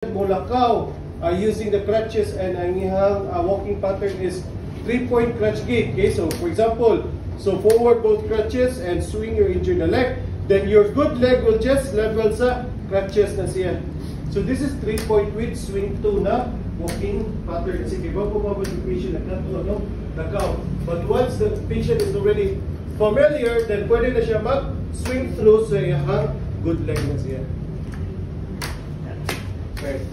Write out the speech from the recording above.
Mulakaw uh, using the crutches and ang iyang uh, walking pattern is three-point crutch gait. Okay, so for example, so forward both crutches and swing your injured leg. Then your good leg will just level sa crutches na siya. So this is three-point with swing two na walking pattern. Sige, wag po mabot yung patient na kanto, no? Nakaw. But once the patient is already familiar, then pwede na siya mag-swing through sa iyang good leg na siya. Okay.